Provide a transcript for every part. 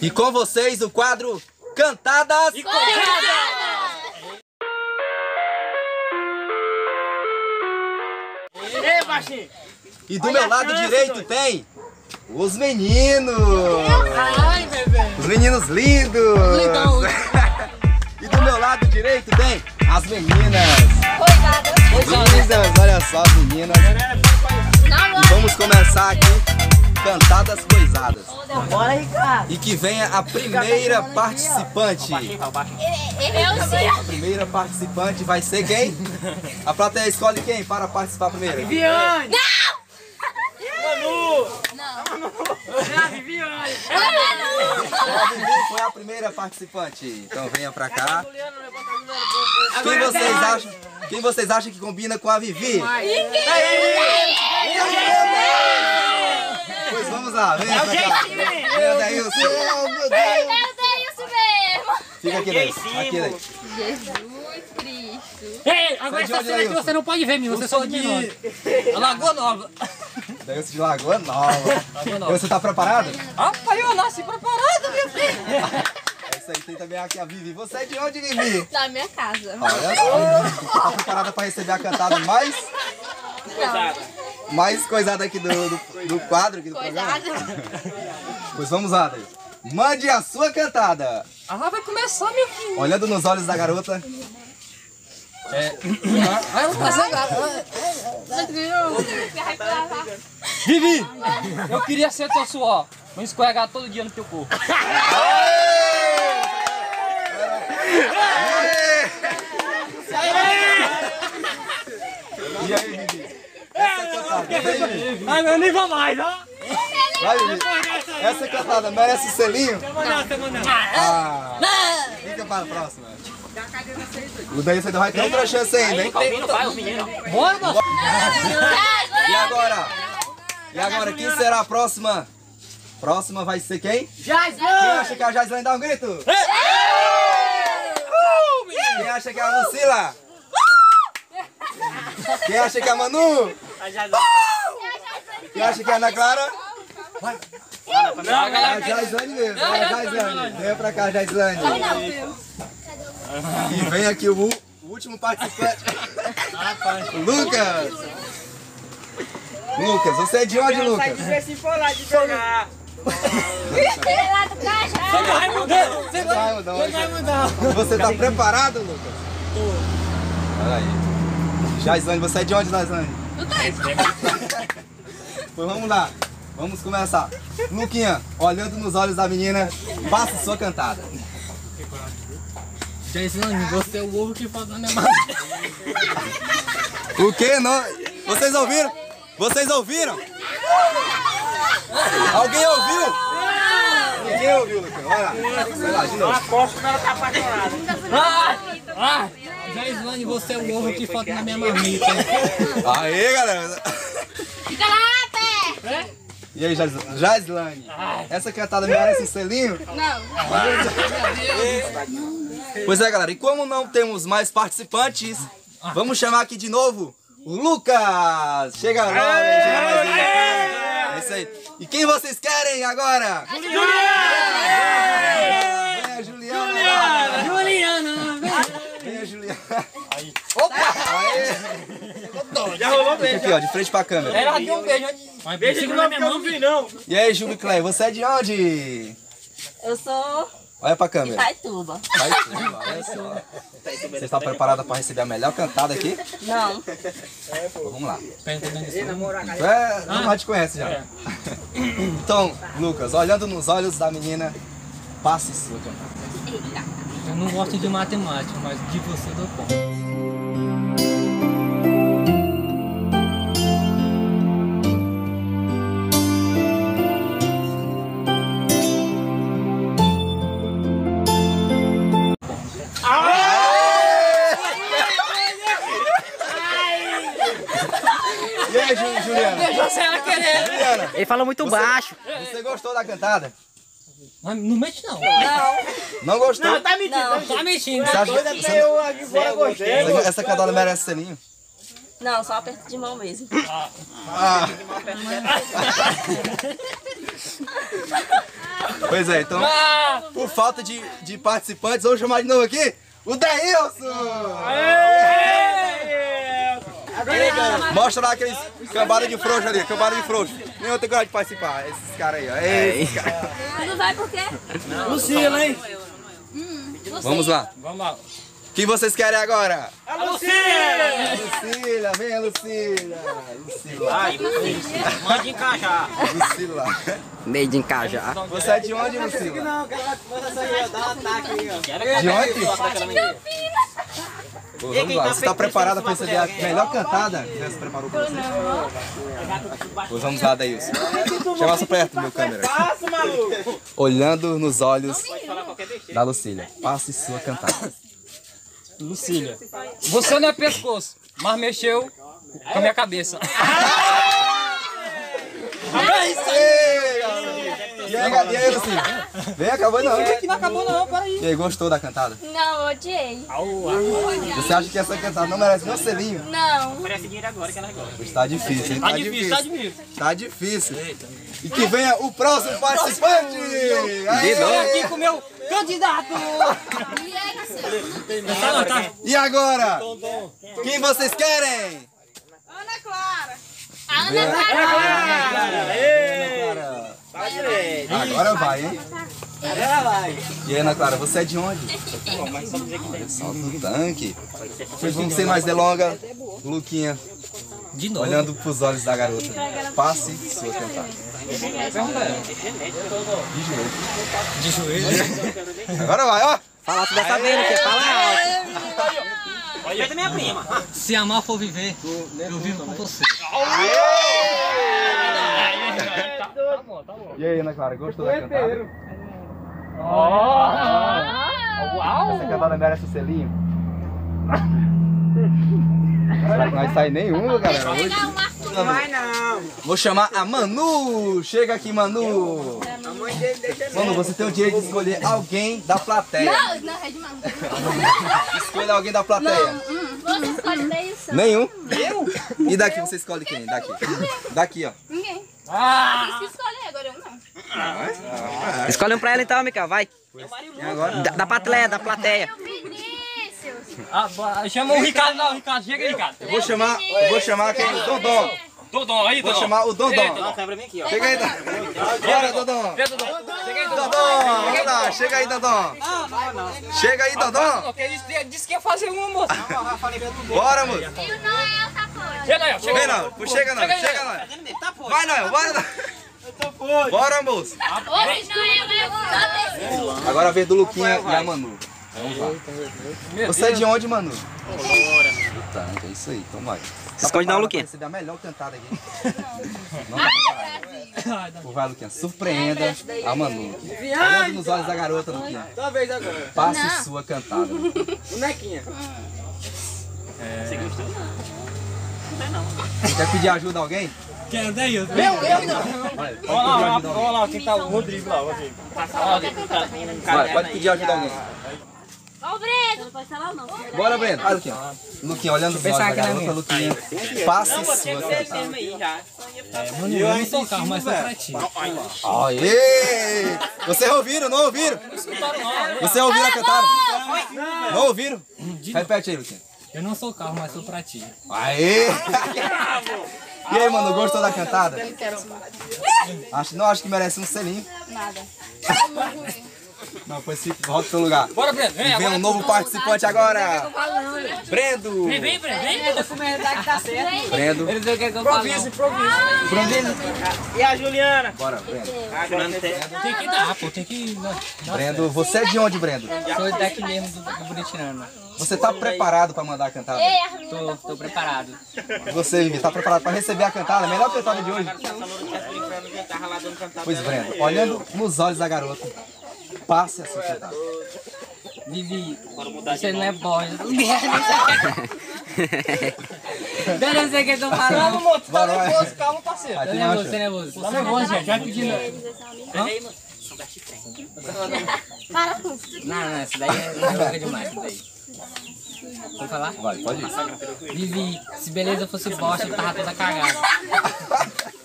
E com vocês o quadro Cantadas Ei, baixinho! E do meu lado direito tem os meninos. Ai, bebê! Os meninos lindos. Lindão. E do meu lado direito tem as meninas. Coisada. Lindas, olha só as meninas. E vamos começar aqui Cantadas Coisadas. Bora, Ricardo! E que venha a primeira participante. Eu sei. A primeira participante vai ser quem? A plateia escolhe quem para participar primeiro? Viviane! Não! Manu! Não. É a Viviane! A Vivi foi a primeira participante. Então venha pra cá. Quem vocês acham? Quem vocês acham que combina com a Vivi? Pois vamos lá, venha pra cá. Venha daí, o seu. Eu dei isso mesmo. Fica aqui daí. Aqui daí. Jesus Cristo. Ei, agora essa cena aqui você não pode ver, menino. Você só de... Lagoa Nova. Daí de Lagoa Nova. Nova. Você tá preparado? Rapaz, eu nasci preparado, meu filho. É isso aí, tem também aqui a Vivi. Você é de onde, Vivi? Na minha casa. Olha só. Tá preparada pra receber a cantada mais, Não. Mais coisada aqui do, do, do quadro aqui do programa? Coisada. Pois vamos lá, daí. Mande a sua cantada. Ah, vai começar, meu filho. Olhando nos olhos da garota. Ah, ela tá zangada. Vivi, eu queria ser teu suor. Vou escorregar todo dia no teu corpo. E aí, Vivi? Essa é a cantada. Vem, Vivi. Ai, eu nem vou mais, ó. Vai, Vivi. Essa cantada merece selinho? Ah, fica para a próxima. O daí você vai ter outra chance ainda, hein? Bora. E agora? E agora, quem será a próxima? Próxima vai ser quem? Quem acha que a Jaislane dá um grito? Quem acha que é a Lucila? Quem acha que é a Manu? Quem acha que é a Ana Clara? É a Jaislane mesmo, é a Jaislane. Venha pra cá, Jaislane. E vem aqui o, último participante. Lucas. Lucas, você é de onde, Lucas? Se for lá de pegar. Do caixa. Vai mudar. Você Vai, mudar vai. Você tá preparado, Lucas? Tô. Olha aí. Jaislane, você é de onde, Jaislane? Pois vamos lá. Vamos começar. Luquinha, olhando nos olhos da menina, faça sua cantada. Jaislane, você é o ovo que falta na minha. O quê? Não? Vocês ouviram? Vocês ouviram? Alguém ouviu? Ninguém ouviu, Luquinha. Olha lá. Vai lá, de novo. Aposto que ela tá apaixonada. Ah! Ah! Jaislane, você é o ovo que falta na minha marmita. Aê, galera. Fica lá, pé. E aí, Jais- Jaislane? Essa cantada merece um selinho? Não. Pois é, galera, e como não temos mais participantes, vamos chamar aqui de novo o Lucas! Chega logo, chega mais aqui. É isso aí. E quem vocês querem agora? Juliana! Juliana! Vem a Juliana! Opa! Já rolou Fica aqui, ó, de frente pra câmera. Ela deu um beijo. Beijo que não, não vi não. E aí, Júlio Clay, você é de onde? Eu sou Olha pra câmera. Taituba. Vai tudo, olha só. Você está preparada para receber a melhor cantada aqui? Não. Então, vamos lá. Tu é, tu já te conhece já. Então, Lucas, olhando nos olhos da menina, passe sua cantada. Eu não gosto de matemática, mas de você eu dou conta. E Juliana? Você Ele fala muito baixo. você gostou da cantada? Mas não mexe não. Não gostou? tá mentindo. Tá mentindo. Você acha que você- Eu aqui fora gostei. essa, essa cantada merece selinho? Não, só aperto de mão mesmo. Ah. Pois é, então, por falta de, de participantes, vamos chamar de novo aqui o Daílson! Mostra lá aqueles cambada de frouxo ali, cambada de frouxo. Nem eu tenho coragem de participar. Esses caras aí, ó. Esses caras. Tu não vai por quê? Lucila, hein? Vamos lá. Vamos lá. Quem vocês querem agora? A Lucila! Lucila, vem Lucila. Lucila. Mande encaixar. Lucila. Made in Cajá. Você é de onde, Lucila? Não, que ela começa a dar um ataque aí, ó. De onde? Pô, vamos lá, você está preparada para receber a melhor cantada? Já se preparou para você? Pois vamos lá, Daílson. Chama mais perto, meu câmera. Passa, maluco! Olhando nos olhos da Lucília. Passe sua cantada. Lucília, você não é pescoço, mas mexeu com a minha cabeça. É isso aí, galera. E aí, e aí, Lucília? Vem, acabou não. não acabou não, peraí. E aí, gostou da cantada? Não, odiei. Você acha que essa cantada não merece um selinho? Não. Está difícil, hein? Tá difícil, tá difícil. Tá difícil. E que venha o próximo participante! Aê! Aqui com o meu candidato! E agora? Quem vocês querem? Ana Clara. Agora vai, hein? E aí, Ana Clara, você é de onde? Olha só, do tanque. Vamos sem mais delongas. Luquinha, De novo. olhando pros olhos da garota. Passe sua cantada. De joelho. Agora vai, ó! Fala, tu tá vendo, que fala alto. Se amar for viver, eu vivo com você. E aí, Ana Clara, gostou da cantada? Essa cantada merece o selinho? Será que nós sai nenhum, galera? Hoje? Não vai não. Vou chamar a Manu. Chega aqui, Manu. Manu, você tem o direito de escolher alguém da plateia. Não, não, é de mano. Escolha alguém da plateia. Você escolhe isso? Nenhum? Eu? E daqui você escolhe quem? Daqui. Daqui, ó. Ninguém. Ah! Eu não. Escolhe um pra ela então, Mica, vai. Da, da plateia, da plateia. Vinícius. Ah, chama o Ricardo, não, Ricardo, chega aí, Ricardo. Eu vou chamar, eu vou chamar quem? O Dondon. Dodon, aí, Vou Dodon. chamar o. Dodon. Chega aí, Dondon. Bora, Dodon. Chega aí, lá. Chega aí, Dondon. Chega aí. Porque ele disse- que ia fazer uma, moça. Bora. E Noel tá fora. Chega ó, chega. Pô, Chega, Noel. não. Vai, não. Bora, não. Bora, moço. É Agora a vez do Luquinha e a Manu. Vamos lá. Você é de onde, Manu? Tá, é isso aí. Então vai. Tá Esconde não, Luquinha. pra receber a melhor cantada aqui. Não tá. Pô, Vai, Luquinha. Surpreenda a Manu. Olhando nos olhos da garota, Luquinha. Tua vez agora. Passe sua cantada. Bonequinha. Quer pedir ajuda a alguém? Quero daí, eu. Olha, pode Olha lá, olha lá, quem tá o Rodrigo lá, o Rodrigo. Vai, pode pedir ajuda alguém. Ó o Breno. Não pode falar não. Bora, Breno. Vai, Luquinha. Luquinha, olhando nos olhos da garota, Luquinha. Passe sua cantada. Mano, eu não sou carro, mas sou pra ti. Aê! Vocês ouviram? Não ouviram? Vocês ouviram a cantada? Não ouviram? Repete aí, Luquinha. Eu não sou carro, mas sou pra ti. Aê! E aí, mano, gostou da cantada? Acho, não acho que merece um selinho. Nada. Não, pois fique, volta pro seu lugar. Bora, Breno, vem E vem um novo participante agora. Brendo. Vem, vem, Breno, vem. Brendo. Eles o que eu Improvisa, improvisa. E a Juliana? Bora, Brendo. Tem que dar, pô, tem que... Brendo, você é de onde, Brendo? Sou daqui mesmo, do, do Buritirana. Você tá preparado pra mandar a cantada? A Tô, tô preparado. Você, Vivi, tá preparado pra receber a cantada? A melhor cantada de hoje? Pois, Brendo, olhando nos olhos da garota, passe a sua cantada. Vivi, você não é bosta. Eu não sei o que eu tô falando. Moço, tá Bora, nervoso, calma, parceiro. Tu nervoso, tô nervoso. Tá nervoso, gente, vai pedindo. para com isso. Não, não, isso daí é louca demais. Isso daí. Vamos falar? Vai, pode ir. Vivi, se beleza fosse bosta, eu tava toda cagada.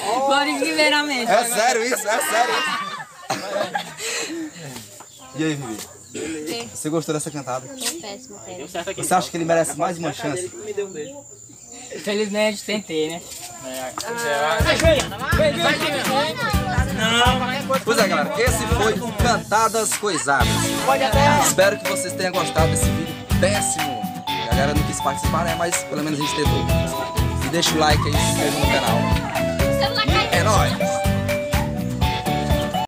Agora que veramente. É sério isso, é sério isso. E aí, Vivi? Você gostou dessa cantada? Péssimo, péssimo. Você acha que ele merece mais uma chance? Felizmente tentei, né? Pois é, galera, esse foi o Cantadas Coisadas. Espero que vocês tenham gostado desse vídeo péssimo. A galera não quis participar, né? Mas pelo menos a gente tentou. E deixa o like aí, se inscreva no canal. É nóis!